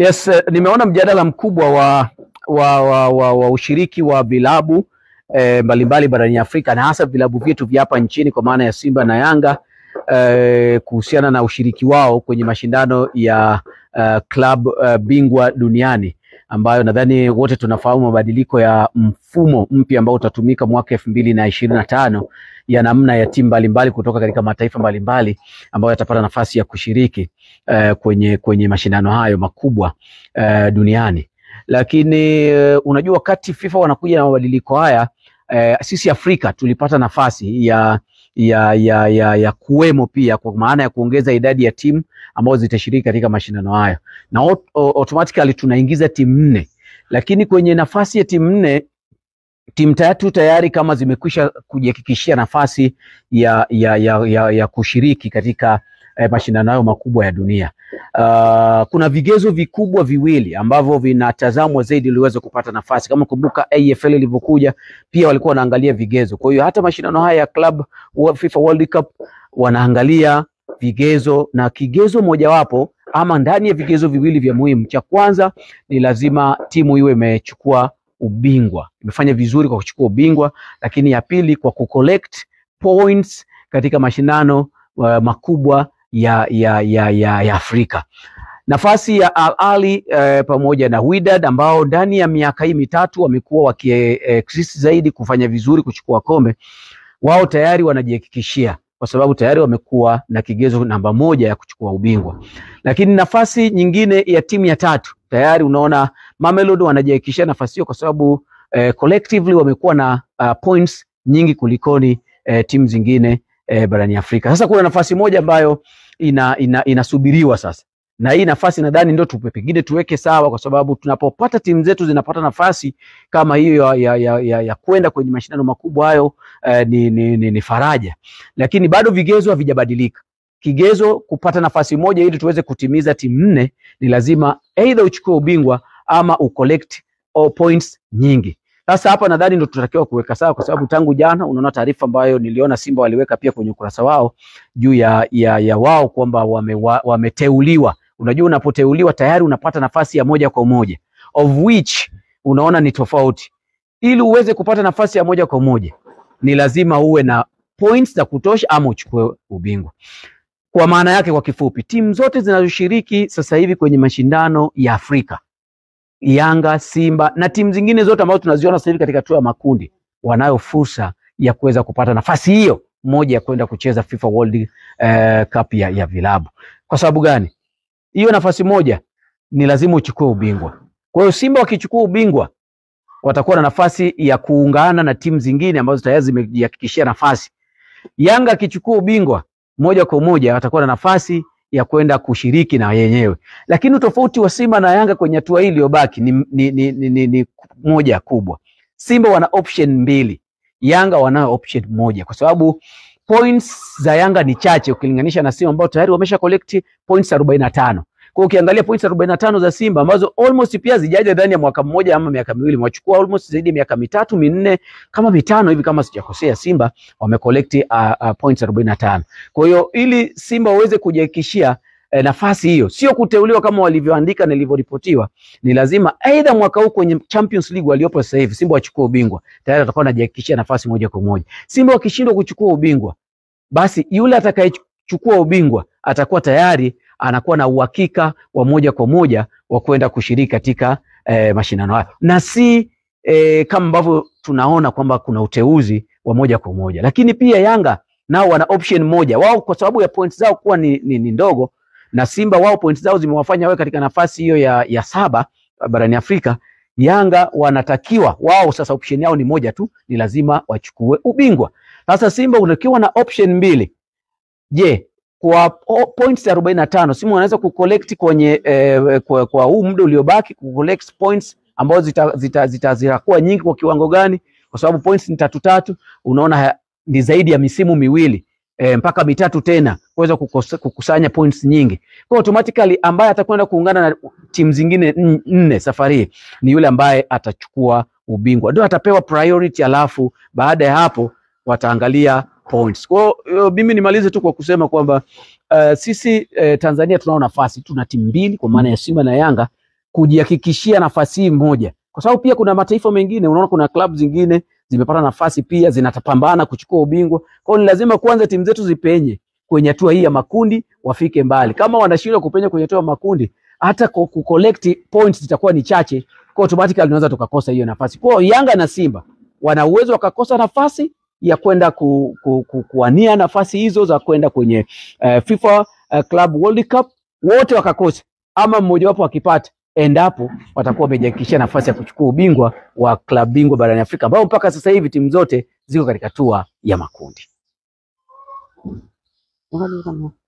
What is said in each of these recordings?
Yes, eh, nimeona mjadala mkubwa wa wa, wa, wa, wa ushiriki wa vilabu eh, mbalimbali barani Afrika na hasa vilabu vyetu vya hapa nchini kwa maana ya Simba na Yanga eh, kuhusiana na ushiriki wao kwenye mashindano ya uh, club uh, bingwa duniani ambayo nadhani wote tunafahamu mabadiliko ya mfumo mpya ambao utatumika mwaka elfu mbili na ishirini na tano ya namna ya timu mbalimbali kutoka katika mataifa mbalimbali ambayo yatapata nafasi ya kushiriki uh, kwenye, kwenye mashindano hayo makubwa uh, duniani. Lakini uh, unajua wakati FIFA wanakuja na mabadiliko haya uh, sisi Afrika tulipata nafasi ya ya, ya, ya, ya kuwemo pia kwa maana ya kuongeza idadi ya timu ambazo zitashiriki katika mashindano hayo. Na ot- o- automatically tunaingiza timu nne, lakini kwenye nafasi ya timu nne timu tatu tayari kama zimekwisha kujihakikishia nafasi ya, ya, ya, ya, ya kushiriki katika eh, mashindano hayo makubwa ya dunia. Uh, kuna vigezo vikubwa viwili ambavyo vinatazamwa zaidi ili uweze kupata nafasi. Kama kumbuka AFL ilivyokuja pia walikuwa wanaangalia vigezo. Kwa hiyo hata mashindano haya ya club FIFA World Cup wanaangalia vigezo na kigezo mojawapo ama ndani ya vigezo viwili vya muhimu, cha kwanza ni lazima timu iwe imechukua ubingwa, imefanya vizuri kwa kuchukua ubingwa, lakini ya pili kwa kucollect points katika mashindano uh, makubwa ya, ya, ya, ya, ya Afrika. Nafasi ya Al Ahly eh, pamoja na Wydad ambao ndani ya miaka hii mitatu wamekuwa wakiexist eh, zaidi kufanya vizuri kuchukua kombe, wao tayari wanajihakikishia kwa sababu tayari wamekuwa na kigezo namba moja ya kuchukua ubingwa. Lakini nafasi nyingine ya timu ya tatu tayari unaona Mamelodi wanajihakikishia nafasi hiyo kwa sababu eh, collectively wamekuwa na uh, points nyingi kulikoni eh, timu zingine eh, barani Afrika. Sasa kuna nafasi moja ambayo ina, ina, inasubiriwa sasa na hii nafasi nadhani ndio tupe pengine tuweke sawa, kwa sababu tunapopata timu zetu zinapata nafasi kama hiyo ya, ya, ya, ya, kwenda kwenye mashindano makubwa hayo eh, ni, ni, ni, ni faraja, lakini bado vigezo havijabadilika. Kigezo kupata nafasi moja ili tuweze kutimiza timu nne ni lazima aidha uchukue ubingwa ama ucollect all points nyingi. Sasa hapa nadhani ndo tunatakiwa kuweka sawa, kwa sababu tangu jana unaona taarifa ambayo niliona Simba waliweka pia kwenye ukurasa wao juu ya, ya, ya wao kwamba wame, wa, wameteuliwa. Unajua, unapoteuliwa tayari unapata nafasi ya moja kwa moja of which unaona ni tofauti. Ili uweze kupata nafasi ya moja kwa moja ni lazima uwe na points za kutosha ama uchukue ubingwa. Kwa maana yake, kwa kifupi, timu zote zinazoshiriki sasa hivi kwenye mashindano ya Afrika Yanga, Simba na timu zingine zote ambazo tunaziona sasa hivi katika hatua ya makundi wanayo fursa ya kuweza kupata nafasi hiyo moja ya kwenda kucheza FIFA World eh, Cup ya, ya vilabu. Kwa sababu gani? Hiyo nafasi moja ni lazima uchukue ubingwa. Kwa hiyo Simba wakichukua ubingwa watakuwa na nafasi ya kuungana na timu zingine ambazo tayari zimejihakikishia nafasi. Yanga akichukua ubingwa moja kwa moja watakuwa na nafasi ya kwenda kushiriki na yenyewe, lakini utofauti wa Simba na Yanga kwenye hatua hii iliyobaki ni, ni, ni, ni, ni, ni moja kubwa. Simba wana option mbili, Yanga wanayo option moja, kwa sababu points za Yanga ni chache ukilinganisha na Simba ambao tayari wamesha collect points arobaini na tano. Kwa ukiangalia points arobaini na tano za Simba ambazo almost pia zijaja ndani ya mwaka mmoja ama miaka miwili, mwachukua almost zaidi ya miaka mitatu minne kama mitano hivi kama sijakosea, Simba wamecollect uh, uh, points arobaini na tano. Kwa hiyo ili Simba waweze kujihakikishia eh, nafasi hiyo, sio kuteuliwa kama walivyoandika na ilivyoripotiwa, ni lazima aidha mwaka huu kwenye Champions League waliopo sasa hivi Simba wachukue ubingwa, tayari watakuwa wanajihakikishia nafasi moja kwa moja. Simba wakishindwa kuchukua ubingwa, basi yule atakayechukua ubingwa atakuwa tayari anakuwa na uhakika wa moja kwa moja wa kwenda kushiriki katika e, mashindano hayo na si e, kama ambavyo tunaona kwamba kuna uteuzi wa moja kwa moja. Lakini pia Yanga nao wana option moja wao, kwa sababu ya points zao kuwa ni, ni, ni ndogo na Simba wao points zao zimewafanya wawe katika nafasi hiyo ya, ya saba barani Afrika. Yanga wanatakiwa wao sasa, option yao ni moja tu, ni lazima wachukue ubingwa. Sasa Simba unakiwa na option mbili, je, kwa points arobaini na tano Simba wanaweza kucollect kwenye eh, kwa, kwa huu muda uliobaki kucollect points ambazo zitakuwa zita, zita, zita nyingi kwa kiwango gani? Kwa sababu points ni tatu tatu, unaona ni zaidi ya misimu miwili e, mpaka mitatu tena kuweza kukusanya points nyingi. Kwa automatically ambaye atakwenda kuungana na timu zingine nne safari ni yule ambaye atachukua ubingwa, ndio atapewa priority, alafu baada ya hapo wataangalia points. Kwa hiyo mimi nimalize tu kwa kusema kwamba uh, sisi uh, Tanzania tunao nafasi, tuna timu mbili kwa maana ya Simba na Yanga kujihakikishia nafasi hii moja, kwa sababu pia kuna mataifa mengine, unaona kuna klabu zingine zimepata nafasi pia zinatapambana kuchukua ubingwa. Kwa hiyo ni lazima kwanza timu zetu zipenye kwenye hatua hii ya makundi, wafike mbali. Kama wanashindwa kupenya kwenye hatua ya makundi, hata ku- collect points zitakuwa ni chache, kwa automatically tunaweza tukakosa hiyo nafasi. Kwa hiyo Yanga na Simba wana uwezo wakakosa nafasi ya kwenda ku, ku, ku, kuwania nafasi hizo za kwenda kwenye uh, FIFA uh, Club World Cup, wote wakakosa ama mmojawapo akipata, endapo watakuwa wamejihakikishia nafasi ya kuchukua ubingwa wa klabu bingwa barani Afrika, ambao mpaka sasa hivi timu zote ziko katika hatua ya makundi.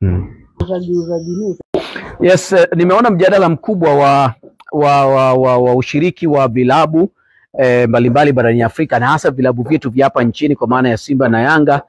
Hmm. Yes, eh, nimeona mjadala mkubwa wa wa, wa, wa, wa ushiriki wa vilabu eh, mbalimbali barani Afrika na hasa vilabu vyetu vya hapa nchini kwa maana ya Simba na Yanga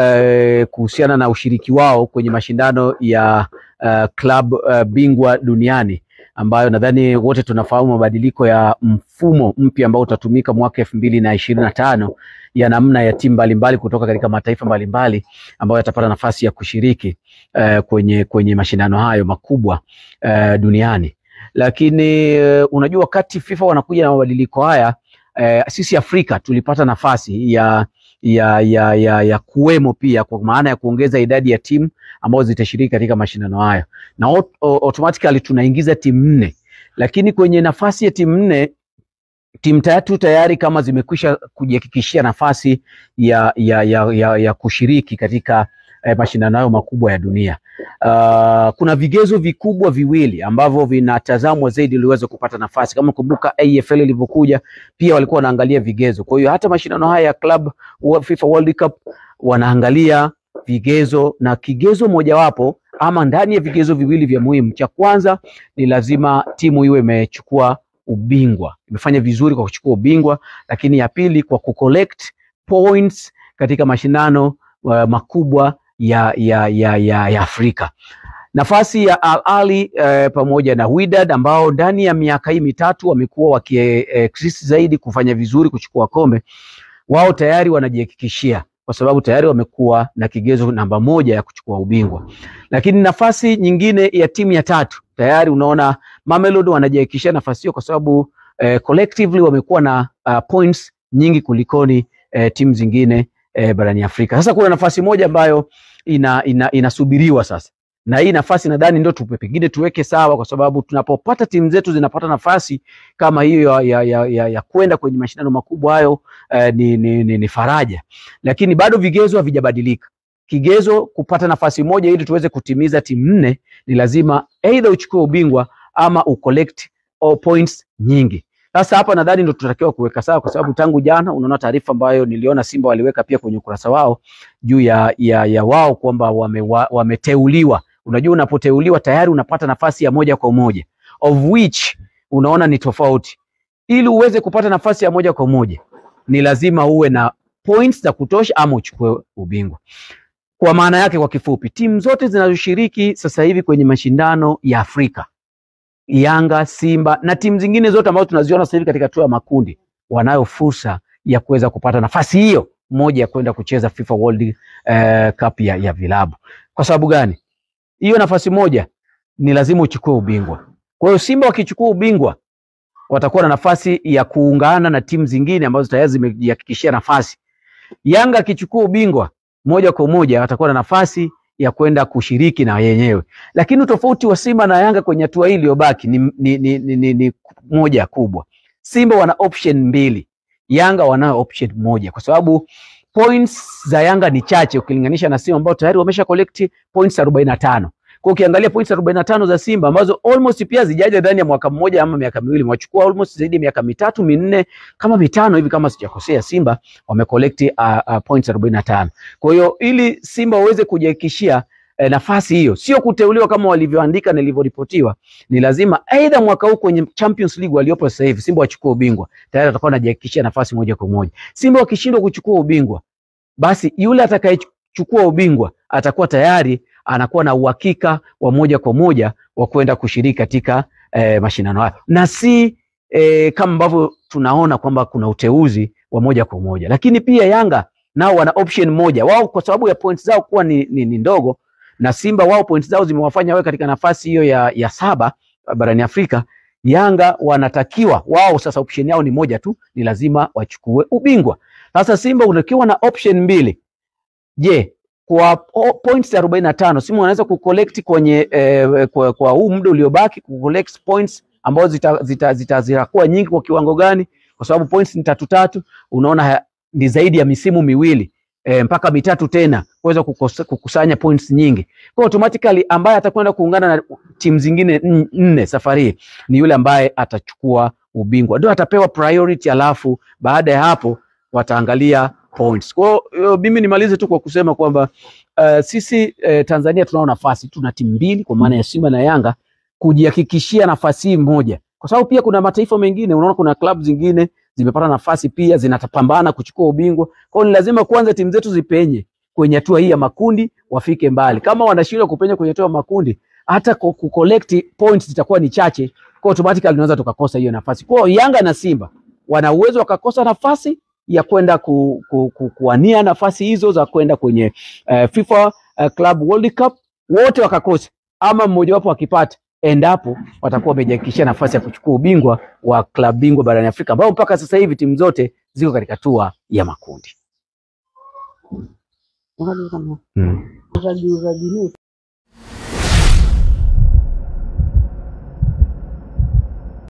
e, kuhusiana na ushiriki wao kwenye mashindano ya uh, club uh, bingwa duniani ambayo nadhani wote tunafahamu mabadiliko ya mfumo mpya ambao utatumika mwaka elfu mbili na ishirini na tano ya namna ya timu mbalimbali kutoka katika mataifa mbalimbali ambayo yatapata nafasi ya kushiriki uh, kwenye, kwenye mashindano hayo makubwa uh, duniani. Lakini uh, unajua wakati FIFA wanakuja na mabadiliko haya uh, sisi Afrika tulipata nafasi ya ya, ya, ya, ya kuwemo pia kwa maana ya kuongeza idadi ya timu ambazo zitashiriki katika mashindano hayo na o, o- automatically tunaingiza timu nne, lakini kwenye nafasi ya timu nne timu tatu tayari kama zimekwisha kujihakikishia nafasi ya, ya, ya, ya, ya kushiriki katika eh, mashindano hayo makubwa ya dunia. Uh, kuna vigezo vikubwa viwili ambavyo vinatazamwa zaidi ili uweze kupata nafasi. Kama kumbuka AFL ilivyokuja pia walikuwa wanaangalia vigezo. Kwa hiyo hata mashindano haya ya club FIFA World Cup wanaangalia vigezo, na kigezo mojawapo ama ndani ya vigezo viwili vya muhimu, cha kwanza ni lazima timu iwe imechukua ubingwa, imefanya vizuri kwa kuchukua ubingwa, lakini ya pili kwa kucollect points katika mashindano uh, makubwa ya, ya, ya, ya, ya Afrika. Nafasi ya Al Ahly eh, pamoja na Wydad ambao ndani ya miaka hii mitatu wamekuwa wakiexist zaidi kufanya vizuri kuchukua kombe, wao tayari wanajihakikishia kwa sababu tayari wamekuwa na kigezo namba moja ya kuchukua ubingwa. Lakini nafasi nyingine ya timu ya tatu tayari unaona Mamelodi wanajihakikishia nafasi hiyo kwa sababu eh, collectively wamekuwa na uh, points nyingi kulikoni eh, timu zingine eh, barani Afrika. Sasa kuna nafasi moja ambayo ina, ina, inasubiriwa sasa na hii nafasi nadhani ndio tupe pengine tuweke sawa, kwa sababu tunapopata timu zetu zinapata nafasi kama hiyo ya, ya, ya, ya, kwenda kwenye mashindano makubwa hayo eh, ni, ni, ni, ni faraja, lakini bado vigezo havijabadilika. Kigezo kupata nafasi moja ili tuweze kutimiza timu nne ni lazima either uchukue ubingwa ama ucollect all points nyingi. Sasa hapa nadhani ndo tunatakiwa kuweka sawa, kwa sababu tangu jana unaona taarifa ambayo niliona Simba waliweka pia kwenye ukurasa wao juu ya, ya, ya wao kwamba wame, wa, wameteuliwa. Unajua, unapoteuliwa tayari unapata nafasi ya moja kwa moja of which unaona ni tofauti. Ili uweze kupata nafasi ya moja kwa moja ni lazima uwe na points za kutosha ama uchukue ubingwa. Kwa maana yake, kwa kifupi, timu zote zinazoshiriki sasa hivi kwenye mashindano ya Afrika Yanga, Simba na timu zingine zote ambazo tunaziona sasa hivi katika hatua ya makundi wanayo fursa ya kuweza kupata nafasi hiyo moja ya kwenda kucheza FIFA World eh, Cup ya, ya vilabu. Kwa sababu gani? Hiyo nafasi moja ni lazima uchukue ubingwa. Kwa hiyo Simba wakichukua ubingwa watakuwa na nafasi ya kuungana na timu zingine ambazo tayari zimejihakikishia nafasi. Yanga akichukua ubingwa moja kwa moja watakuwa na nafasi ya kwenda kushiriki na yenyewe, lakini utofauti wa Simba na Yanga kwenye hatua hii iliyobaki ni, ni, ni, ni, ni, ni moja kubwa. Simba wana option mbili, Yanga wanayo option moja, kwa sababu points za Yanga ni chache ukilinganisha na Simba ambao tayari wamesha collect points arobaini na tano. Kwa ukiangalia points arobaini na tano za Simba ambazo almost pia zijaja ndani ya mwaka mmoja ama miaka miwili, mwachukua almost zaidi ya miaka mitatu minne kama mitano hivi kama sijakosea, Simba wamecollect uh, uh, points arobaini na tano. Kwa hiyo ili Simba waweze kujihakikishia eh, nafasi hiyo, sio kuteuliwa kama walivyoandika na ilivyoripotiwa, ni lazima aidha mwaka huu kwenye Champions League waliopo sasa hivi Simba wachukue ubingwa, tayari watakuwa wanajihakikishia nafasi moja kwa moja. Simba wakishindwa kuchukua ubingwa, basi yule atakayechukua ubingwa atakuwa tayari anakuwa na uhakika wa moja kwa moja wa kwenda kushiriki katika eh, mashindano hayo na si eh, kama ambavyo tunaona kwamba kuna uteuzi wa moja kwa moja. Lakini pia Yanga nao wana option moja wao, kwa sababu ya points zao kuwa ni, ni, ni ndogo, na Simba wao points zao zimewafanya wawe katika nafasi hiyo ya, ya saba barani Afrika. Yanga wanatakiwa wao sasa, option yao ni moja tu, ni lazima wachukue ubingwa. Sasa Simba unakiwa na option mbili. Je, kwa points arobaini na tano Simba wanaweza kucollect kwenye eh, kwa, kwa huu muda uliobaki kucollect points ambazo zitakuwa zita, zita, zita nyingi kwa kiwango gani? Kwa sababu points ni tatu tatu, unaona ni zaidi ya misimu miwili eh, mpaka mitatu tena kuweza kukusanya points nyingi. Kwa automatically ambaye atakwenda kuungana na timu zingine nne safari ni yule ambaye atachukua ubingwa, ndio atapewa priority, alafu baada ya hapo wataangalia points. Kwa hiyo mimi nimalize tu kwa kusema kwamba uh, sisi uh, Tanzania tunao nafasi, tuna timu mbili kwa maana ya Simba na Yanga kujihakikishia nafasi hii moja, kwa sababu pia kuna mataifa mengine, unaona kuna klabu zingine zimepata nafasi pia zinapambana kuchukua ubingwa. Kwa hiyo ni lazima kwanza timu zetu zipenye kwenye hatua hii ya makundi wafike mbali. Kama wanashindwa kupenya kwenye hatua ya makundi, hata ku- collect points zitakuwa ni chache, kwa automatically tunaweza tukakosa hiyo nafasi. Kwa hiyo Yanga na Simba wana uwezo wakakosa nafasi ya kwenda ku, ku, ku, kuwania nafasi hizo za kwenda kwenye uh, FIFA uh, Club World Cup, wote wakakosa ama mmojawapo akipata, endapo watakuwa wamejihakikishia nafasi ya kuchukua ubingwa wa klabu bingwa barani Afrika, ambao mpaka sasa hivi timu zote ziko katika hatua ya makundi. Mm.